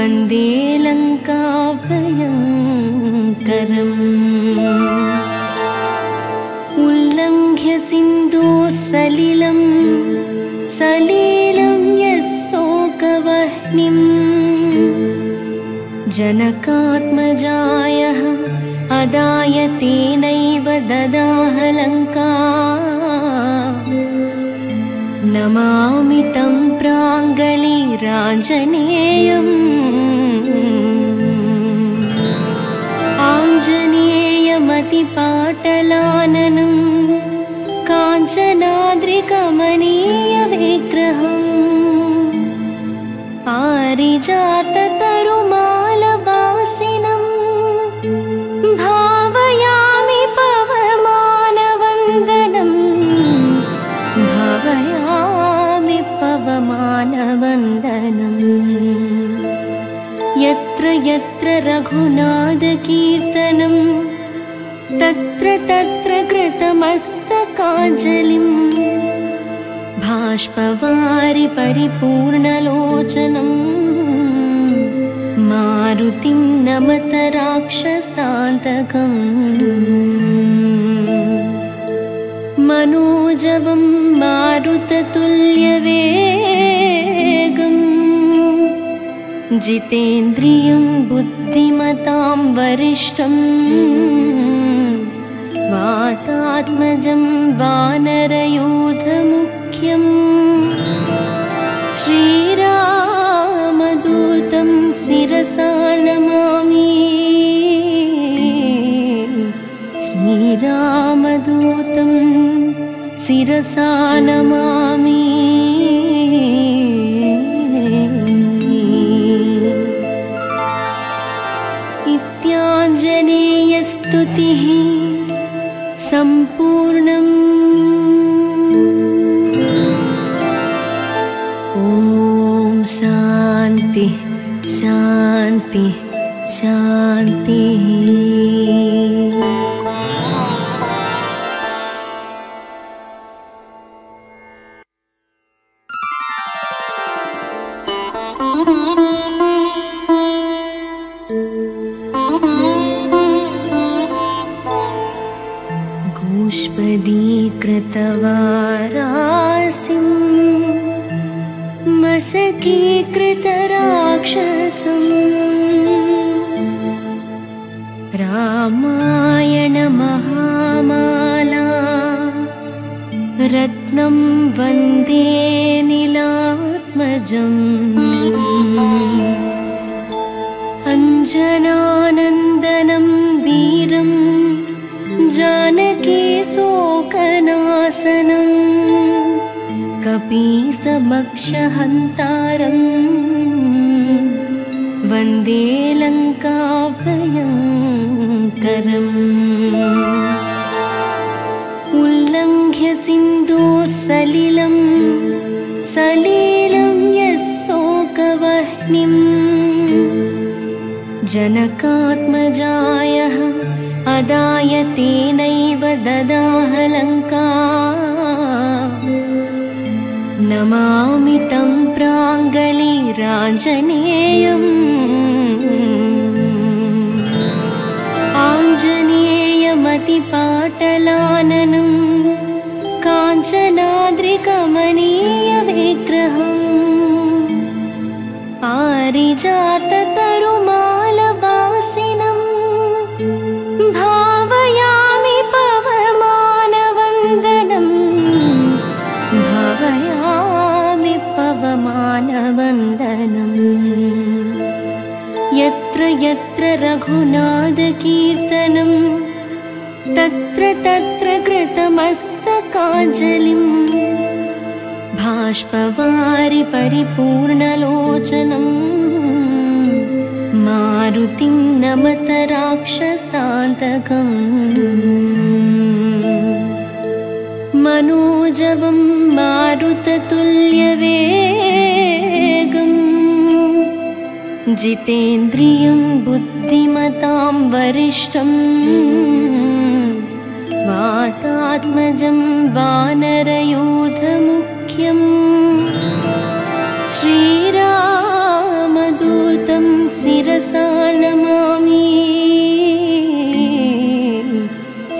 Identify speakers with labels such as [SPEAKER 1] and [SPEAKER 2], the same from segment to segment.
[SPEAKER 1] वन्दे लङ्काभयङ्करम्। उल्लङ्घ्य सिन्धोः सलिलं यः शोकवह्निम् जनकात्मजायः अदाय तेनैव ददाह लङ्का। नमामि तं प्राङ्गलिराञ्जनेयम् आञ्जनेयमतिपाटलाननं काञ्चनाद्रिकमनीयविग्रहम् पारिजाततरुमालवासिनं यत्र रघुनाथकीर्तनं तत्र तत्र कृतमस्तकाञ्जलिम् भाष्पवारि परिपूर्णलोचनम् मारुतिं नमत राक्षसान्तकम् मनोजवं मारुततुल्यवेगम् जितेन्द्रियं बुद्धिमतां वरिष्ठम् वातात्मजं वानरयूथमुख्यम् श्रीरामदूतं शिरसा नमामि। श्रीरामदूतं शिरसा नमामि इत्याञ्जनेयस्तुतिः सम्पूर्णम् मसकीकृतराक्षसम् रामायणमहामाला रत्नं वन्दे निलात्मजम्। अञ्जनानन्दनं कपीसमक्षहन्तारम् वन्दे लङ्काभयङ्करम्। उल्लङ्घ्य सिन्धोः सलिलं सलीलं यः शोकवह्निम् जनकात्मजायः अदाय तेनैव ददाह लङ्का नमामि तं प्राङ्गलिराञ्जनेयम् आञ्जनेयमतिपाटलाननं काञ्चनाद्रिकमनीयविग्रहम्। पारिजाततरुमालवासिनं रघुनाथकीर्तनं तत्र तत्र कृतमस्तकाञ्जलिम् भाष्पवारि परिपूर्णलोचनम् मारुतिं नमत राक्षसान्तकम् मनोजवं मारुततुल्यवेगम् जितेन्द्रियं बुद्धिमतां वरिष्ठम् वातात्मजं वानरयूथमुख्यम् श्रीरामदूतं शिरसा नमामि।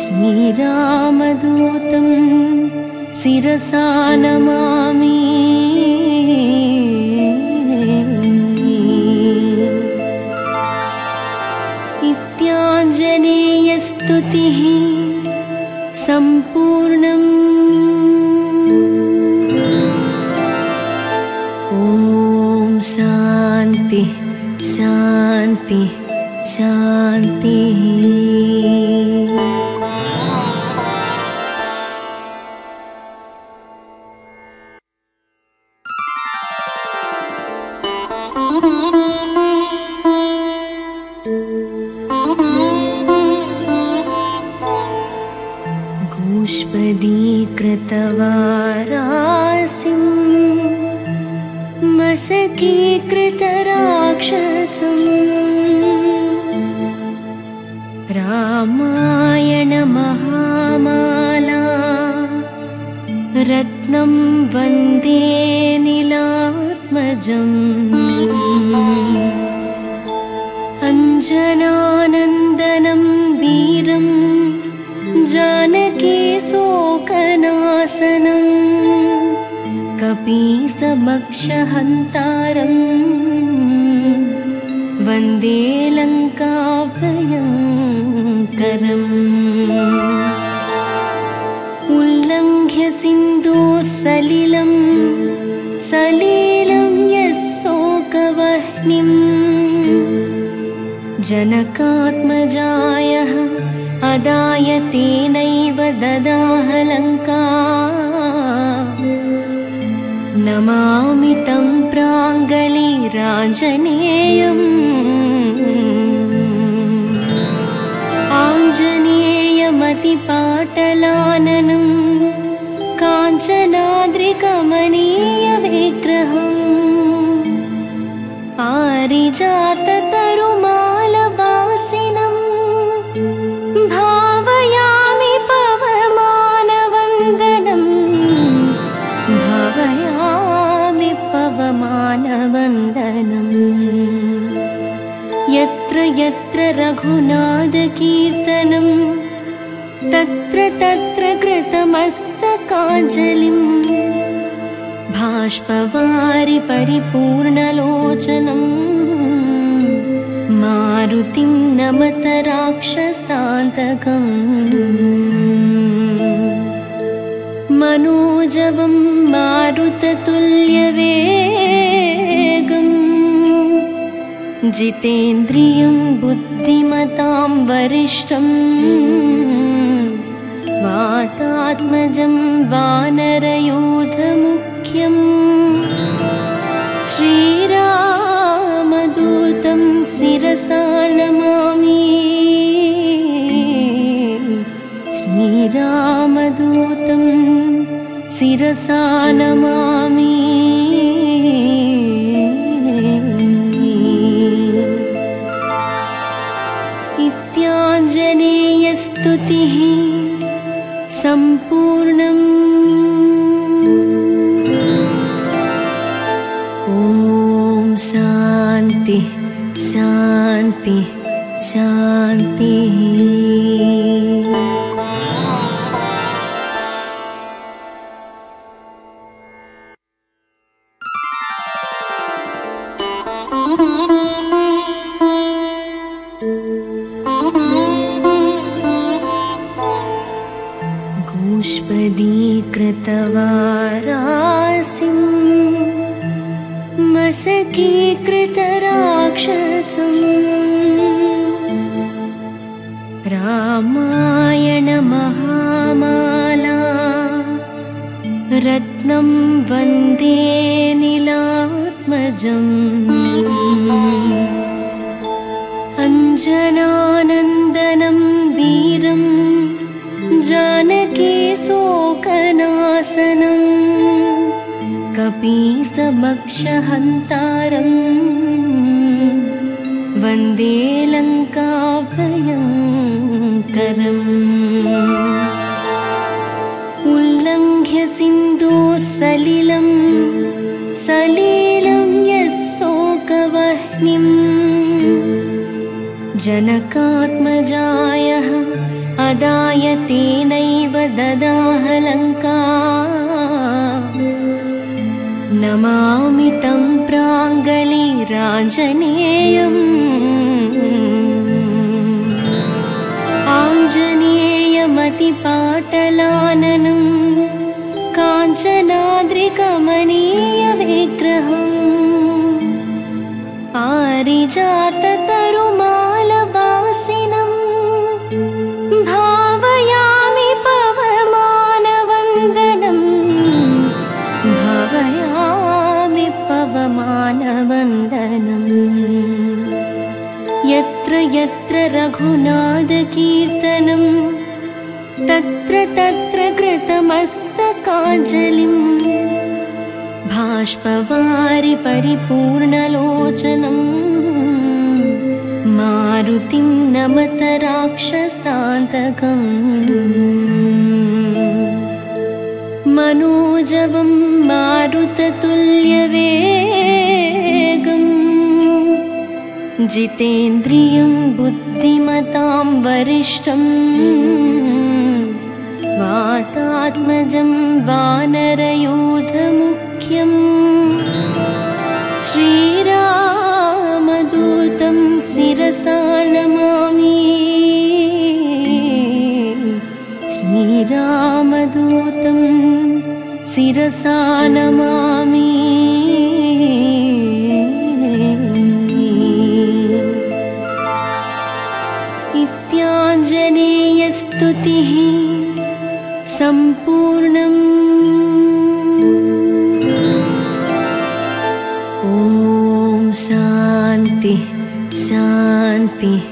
[SPEAKER 1] श्रीरामदूतं शिरसा नमामि सम्पूर्णम्। ॐ शान्ति शान्ति शान्तिः कपीसमक्षहन्तारं। वन्दे लङ्काभयङ्करम्। उल्लङ्घ्य सिन्धोः सलिलं सलीलं यः शोकवह्निम् जनकात्मजायः अदाय तेनैव ददाह लङ्का नमामि तं प्राङ्गलिराञ्जनेयम् आञ्जनेयमतिपाटलाननं काञ्चनाद्रिकमनीयविग्रहम् पारिजाततरुमालवासिनं भाष्पवारि परिपूर्णलोचनम् मारुतिं नमत राक्षसान्तकम् मनोजवं मारुततुल्यवेगम्। जितेन्द्रियं बुद्धिमतां वरिष्ठम् वातात्मजं वानरयूथमुख्यम्। श्रीरामदूतं शिरसा नमामि श्रीरामदूतं शिरसा नमामि मसकीकृतराक्षसं रामायणमहामाला रत्नं वन्दे निलात्मजम् अञ्जनानन्दनं वीरं जानकी शोकनासनम् शोकनाशनं कपीसमक्षहन्तारम् वन्दे लङ्काभयङ्करम्। उल्लङ्घ्य सिन्धोः सलिलं यः शोकवह्निम् जनकात्मजायः अदाय तेनैव ददाह लङ्का नमामि तं प्राङ्गलिराञ्जनेयम् आञ्जनेयमतिपाटलाननं काञ्चनाद्रिकमनीयविग्रहम्। पारिजाततरुमालवासिनं रघुनाथकीर्तनं तत्र तत्र कृतमस्तकाञ्जलिम् भाष्पवारि परिपूर्णलोचनम् मारुतिं नमत राक्षसान्तकम् मनोजवं मारुततुल्यवेगम् जितेन्द्रियं बुद्धिमतां वरिष्ठम् वातात्मजं वानरयूथमुख्यम् श्रीरामदूतं शिरसा नमामि श्रीरामदूतं शिरसा नमामि इत्याञ्जनेयस्तुतिः सम्पूर्णम् ॐ शान्ति शान्तिः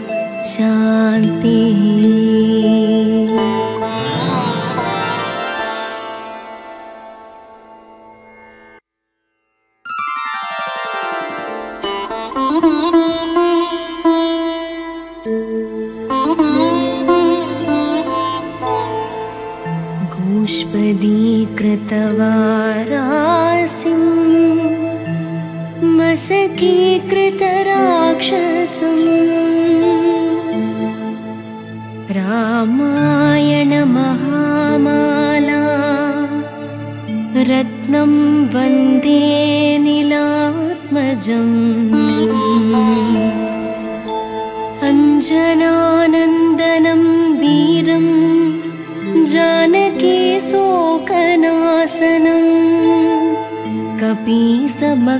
[SPEAKER 1] शोकनाशनं कपीसमक्षहन्तारम्।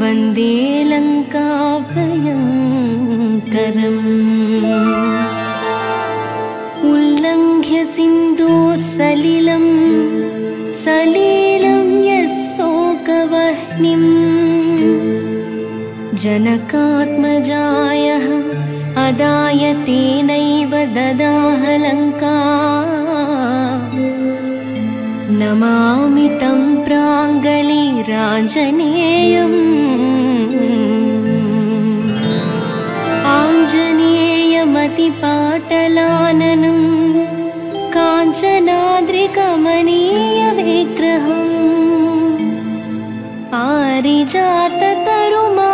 [SPEAKER 1] वन्दे लङ्काभयङ्करम्। उल्लङ्घ्य सिन्धोः सलिलं सलीलं यः शोकवह्निम् जनकात्मजायः अदाय तेनैव ददाह लङ्का नमामि तं प्राङ्गलिराञ्जनेयम् आञ्जनेयमतिपाटलाननं काञ्चनाद्रिकमनीयविग्रहम्। पारिजाततरुमालवासिनं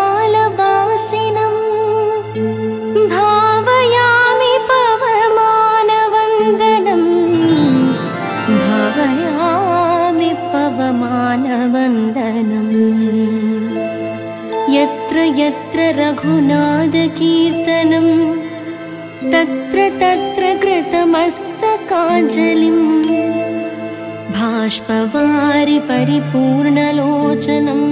[SPEAKER 1] रघुनाथकीर्तनं तत्र तत्र कृतमस्तकाञ्जलिम् भाष्पवारि परिपूर्णलोचनम्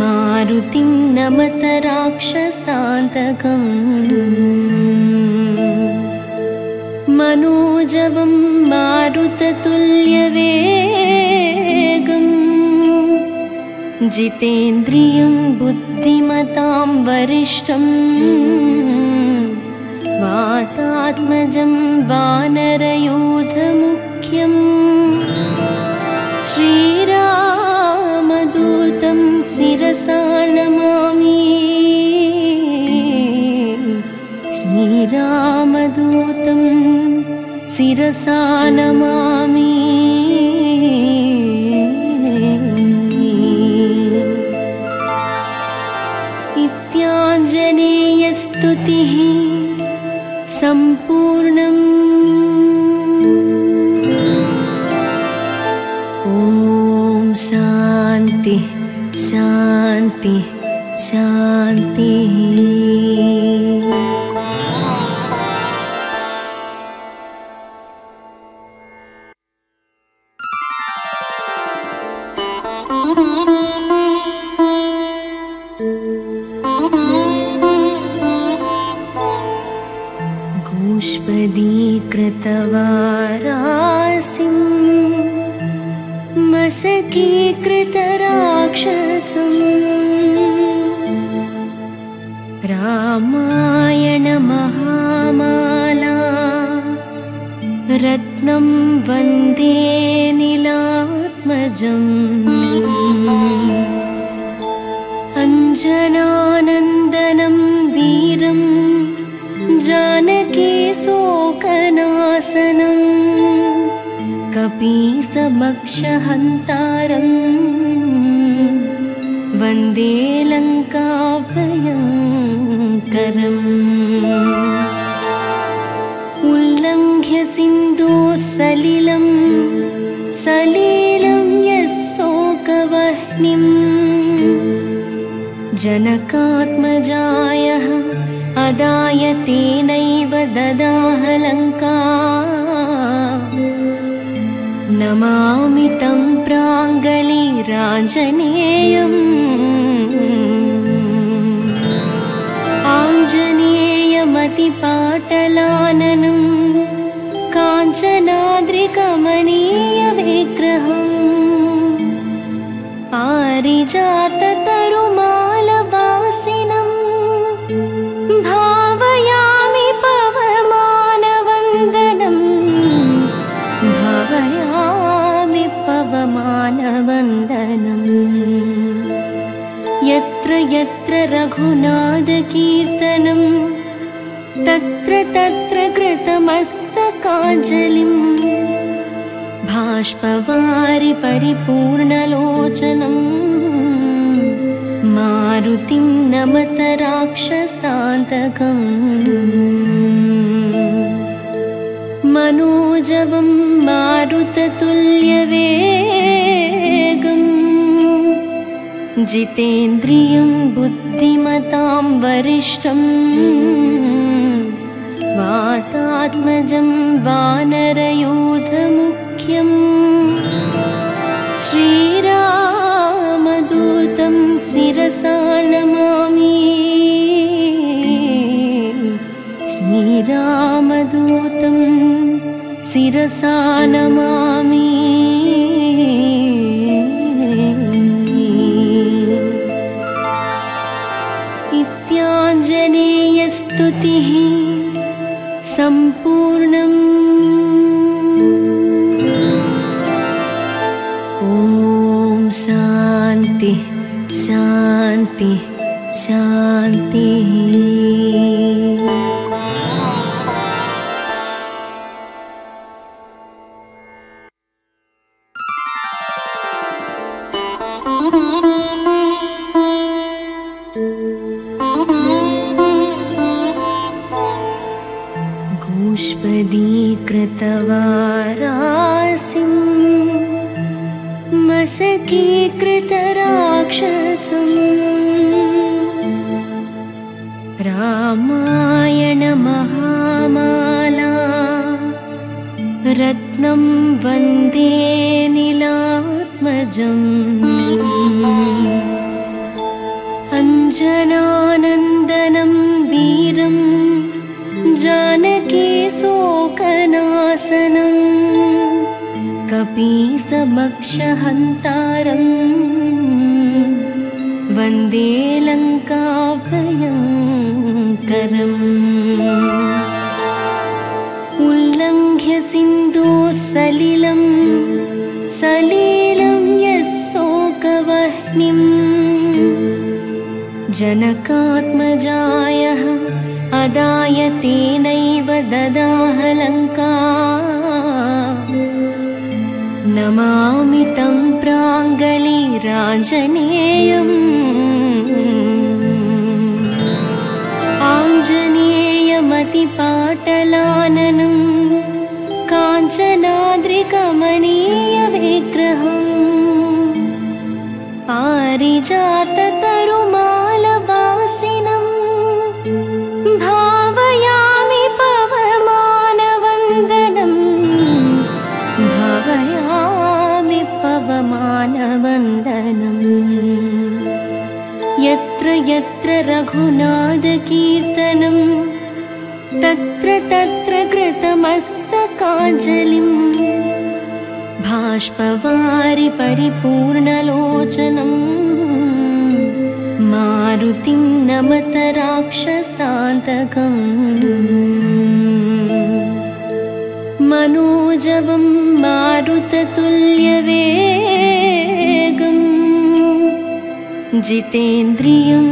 [SPEAKER 1] मारुतिं नमत राक्षसान्तकम् मनोजवं मारुततुल्यवेगम् जितेन्द्रियं बुद्धिमतां वरिष्ठम् वातात्मजं वानरयूथमुख्यम् गोष्पदीकृतवारासिं मसकीकृतराक्षसम् रामायणमहामाला रत्नं वन्दे निलात्मजम् अञ्जनानन्दनं कपीसमक्षहन्तारम् वन्दे लङ्काभयङ्करम्। उल्लङ्घ्य सिन्धोः सलिलं सलीलं यः शोकवह्निम् जनकात्मजायः अदाय तेनैव ददाह लङ्का नमामि तं प्राङ्गलिराञ्जनेयम् आञ्जनेयमतिपाटलाननं काञ्चनाद्रिकमनीयविग्रहम्। पारिजाततरुमालवासिनं रघुनाथकीर्तनं तत्र तत्र कृतमस्तकाञ्जलिम् भाष्पवारि परिपूर्णलोचनम् मारुतिं नमत राक्षसान्तकम् मनोजवं मारुततुल्यवेगम् जितेन्द्रियं वातात्मजं वानरयूथमुख्यम् श्रीरामदूतं शिरसा नमामि। श्रीरामदूतं शिरसा नमामि सम्पूर्णम् ॐ शान्ति शान्ति शान्तिः अञ्जनानन्दनं वीरं जानकी शोकनाशनम् कपीसमक्षहन्तारम् वन्दे लङ्काभयङ्करम् उल्लङ्घ्य सिन्धोः सलीलं जनकात्मजायः अदाय तेनैव ददाह लङ्का। नमामि तं प्राङ्गलिराञ्जनेयम् आञ्जनेयमतिपाटलाननं काञ्चनाद्रिकमनीयविग्रहम्। पारिजाततरुमालवासिनम् यत्र रघुनाथकीर्तनं तत्र तत्र कृतमस्तकाञ्जलिम् भाष्पवारि परिपूर्णलोचनम् मारुतिं नमत राक्षसान्तकम् मनोजवं मारुततुल्यवेगम् जितेन्द्रियं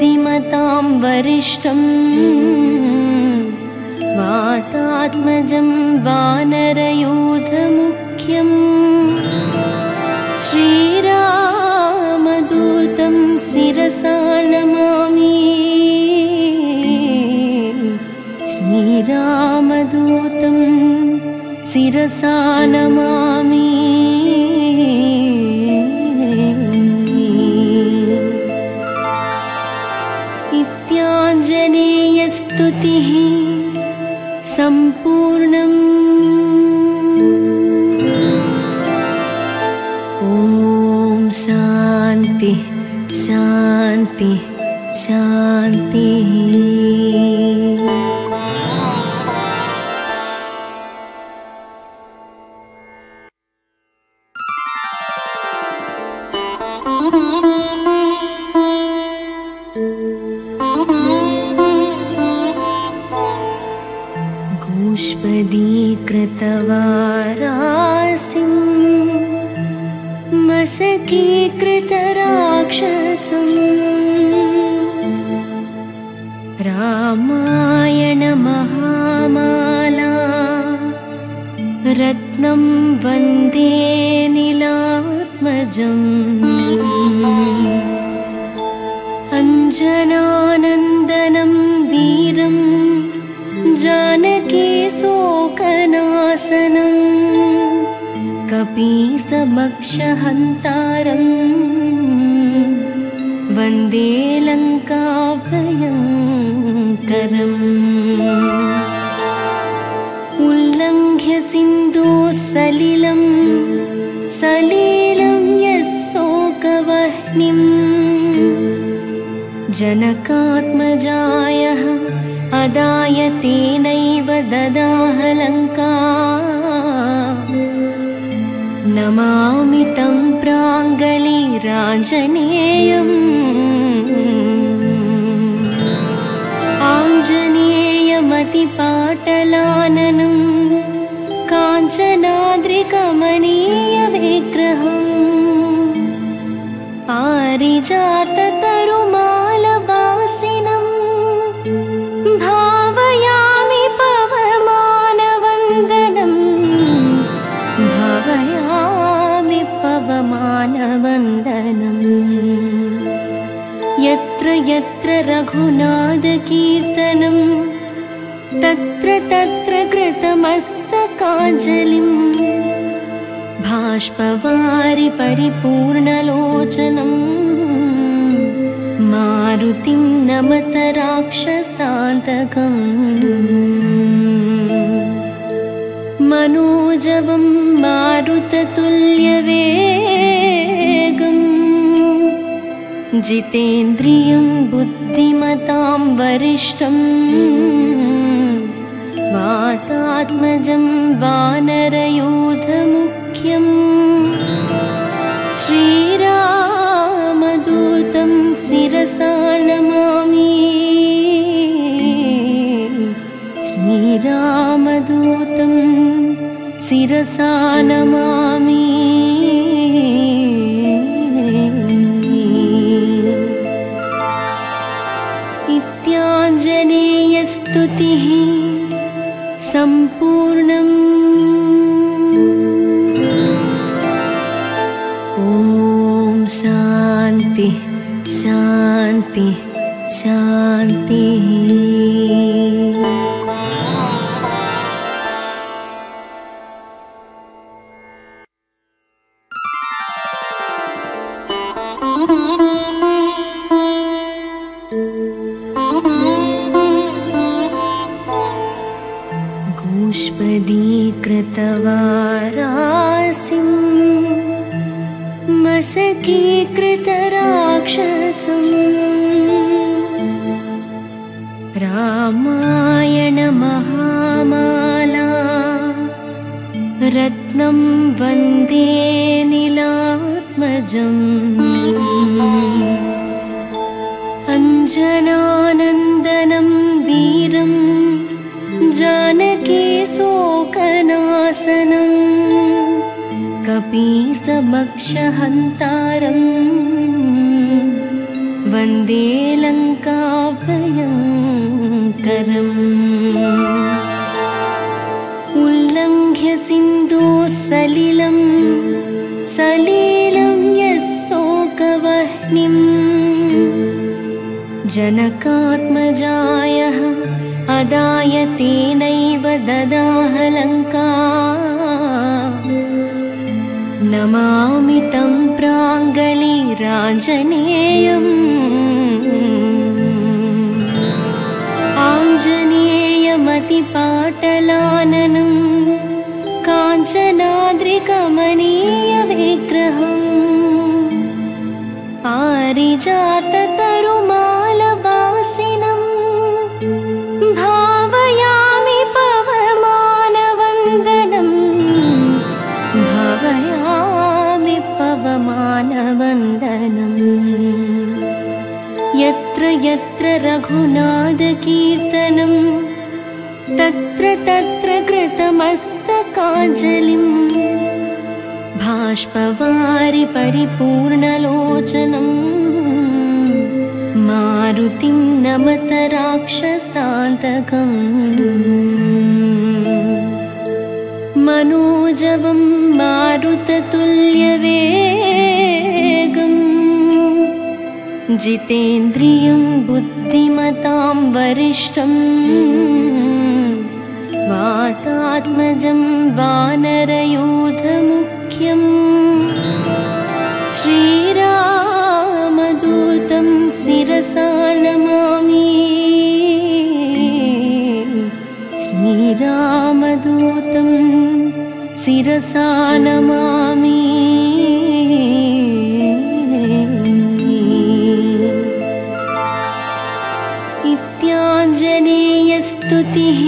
[SPEAKER 1] बुद्धिमतां वरिष्ठम् वातात्मजं वानरयूथमुख्यम् श्रीरामदूतं शिरसा नमामि। श्रीरामदूतं शिरसा नमामि गोष्पदीकृतवारासिं मसकीकृतराक्षसम् रामायणमहामाला रत्नं वन्दे नीलात्मजम् अञ्जनानन्दनं शोकनाशनं कपीसमक्षहन्तारम् वन्दे लङ्काभयङ्करम् उल्लङ्घ्य सिन्धोः सलिलं सलीलं यः शोकवह्निम् जनकात्मजायः अदाय तेनैव ददाह लङ्का नमामि तं प्राङ्गलिराञ्जनेयम् आञ्जनेयमतिपाटलाननं काञ्चनाद्रिकमनीयविग्रहम्। पारिजाततरुमालवासिनम् यत्र रघुनाथकीर्तनं तत्र तत्र कृतमस्तकाञ्जलिम् भाष्पवारि परिपूर्णलोचनम् मारुतिं नमत राक्षसान्तकम् मनोजवं मारुततुल्यवेगम् जितेन्द्रियं बुद्धिमतां वरिष्ठम् वातात्मजं वानरयूथमुख्यम् मुख्यम् श्रीरामदूतं शिरसा नमामि। श्रीरामदूतं शिरसा नमामि इत्याञ्जनेयस्तुतिः सम्पूर्णम्। ॐ शान्ति शान्ति शान्तिः नीलात्मजम् अञ्जनानन्दनं वीरं जानकी शोकनाशनं कपीसमक्षहन्तारम् वन्दे लङ्काभयङ्करम्। उल्लङ्घ्य सिन्धोः सलिलं सलीलं जनकात्मजायः अदाय तेनैव ददाह लङ्का। नमामि तं प्राङ्गलिराञ्जनेयम् आञ्जनेयमतिपाटलाननं काञ्चनाद्रिकमनीयविग्रहम्। पारिजाततरुमालवासिनं रघुनाथकीर्तनं तत्र तत्र कृतमस्तकाञ्जलिम् भाष्पवारि परिपूर्णलोचनम् मारुतिं नमत राक्षसान्तकम् मनोजवं मारुततुल्यवेगम् जितेन्द्रियं बुद्धिमतां वरिष्ठम् वातात्मजं वानरयूथमुख्यम् श्रीरामदूतं शिरसा नमामि। श्रीरामदूतं शिरसा नमामि इत्याञ्जनेयस्तुतिः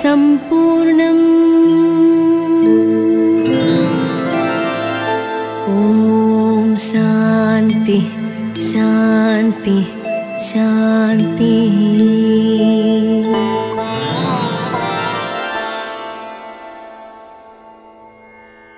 [SPEAKER 1] सम्पूर्णम्